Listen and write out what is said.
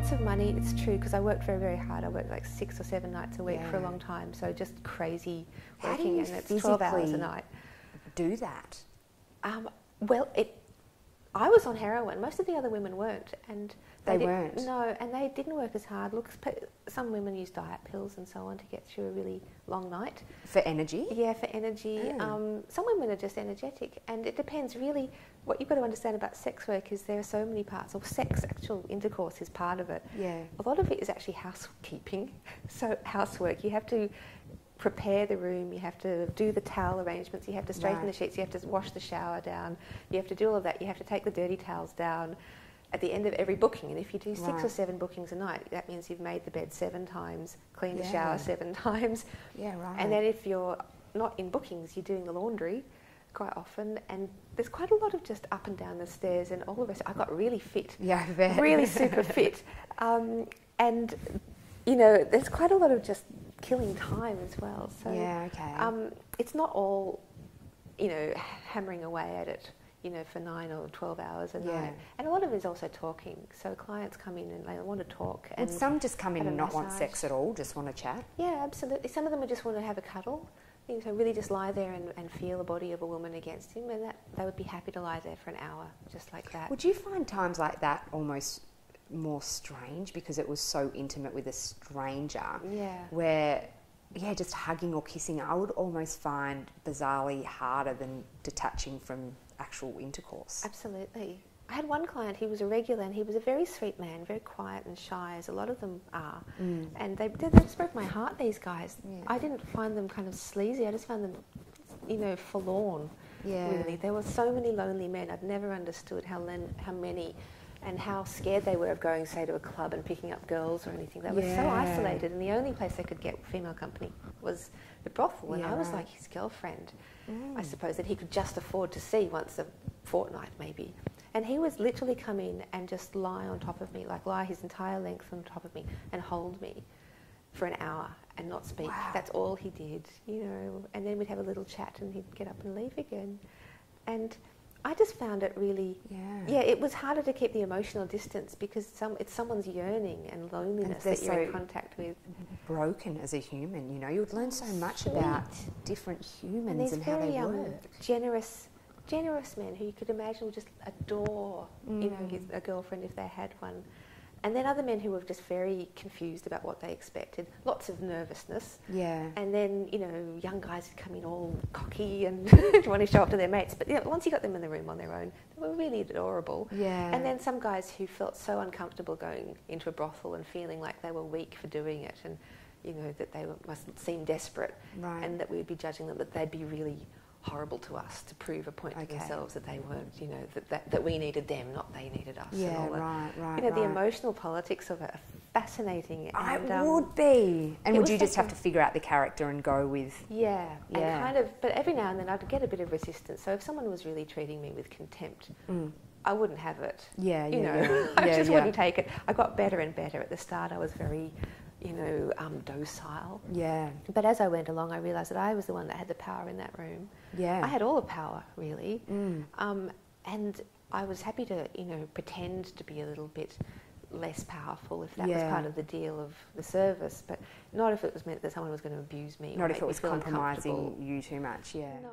lots of money. It's true because I worked very, very hard. I worked like six or seven nights a week for a long time. So just crazy working, and it's twelve hours a night. Do that. Um, well, it. I was on heroin. Most of the other women weren't, and They did- weren't? No, and they didn't work as hard. Look, some women use diet pills and so on to get through a really long night. For energy? Yeah, for energy. Oh. Um, some women are just energetic, and it depends really. What you've got to understand about sex work is there are so many parts, or sex, actual intercourse is part of it. Yeah. A lot of it is actually housekeeping, so housework. You have to prepare the room, you have to do the towel arrangements, you have to straighten the sheets, you have to wash the shower down, you have to do all of that, you have to take the dirty towels down at the end of every booking. And if you do six or seven bookings a night, that means you've made the bed seven times, cleaned the shower seven times. Yeah, right. And then if you're not in bookings, you're doing the laundry quite often. And there's quite a lot of just up and down the stairs and all of us. I got really fit, yeah, really super fit. Um, and, you know, there's quite a lot of just killing time as well. So yeah, okay. um, it's not all, you know, hammering away at it, you know, for nine or 12 hours a Yeah. night. And a lot of it is also talking. So clients come in and they want to talk. And some just come in and not want sex at all, just want to chat? yeah, absolutely. Some of them would just want to have a cuddle. You know, so really just lie there and, and feel the body of a woman against him, and that they would be happy to lie there for an hour, just like that. Would you find times like that almost more strange because it was so intimate with a stranger? yeah. Where, yeah, just hugging or kissing, I would almost find bizarrely harder than detaching from actual intercourse. Absolutely. I had one client, he was a regular and he was a very sweet man, very quiet and shy, as a lot of them are. Mm. And they, they just broke my heart, these guys. Yeah. I didn't find them kind of sleazy, I just found them, you know, forlorn, Yeah. really. There were so many lonely men. I'd never understood how, len- how many and how scared they were of going, say, to a club and picking up girls or anything. They were so isolated, and the only place they could get female company was the brothel. And Yeah, I was right. like his girlfriend. Mm. I suppose, that he could just afford to see once a fortnight, maybe. And he would literally come in and just lie on top of me, like lie his entire length on top of me and hold me for an hour and not speak. Wow. That's all he did, you know. And then we'd have a little chat and he'd get up and leave again. And I just found it really, Yeah. yeah, it was harder to keep the emotional distance because some, it's someone's yearning and loneliness they're that you're in contact with. Broken as a human, you know, you would learn so much Sweet. about different And humans these and, how very they um, work. generous, generous men who you could imagine would just adore, you know, Mm. his, a girlfriend if they had one. And then other men who were just very confused about what they expected, lots of nervousness. Yeah. And then, you know, young guys would come in all cocky and want to show up to their mates. But you know, once you got them in the room on their own, they were really adorable. Yeah. And then some guys who felt so uncomfortable going into a brothel and feeling like they were weak for doing it and, you know, that they were, must seem desperate right. and that we would be judging them, that they'd be really horrible to us to prove a point Okay. to themselves that they weren't, you know, that, that, that we needed them, not they needed us. and yeah, all that. right, right. You know, the emotional politics of it are fascinating. I and, um, would be. And would you just have to figure out the character and go with? Yeah, Yeah. and kind of, but every now and then I'd get a bit of resistance. So if someone was really treating me with contempt, Mm. I wouldn't have it. Yeah, yeah, You know, yeah. I yeah, just yeah. wouldn't take it. I got better and better. At the start, I was very, you know, um, docile. Yeah, But as I went along, I realised that I was the one that had the power in that room. yeah. I had all the power, really. Mm. Um, and I was happy to, you know, pretend to be a little bit less powerful if that was part of the deal of the service, but not if it was meant that someone was going to abuse me. Not if it was compromising you too much. Yeah. No.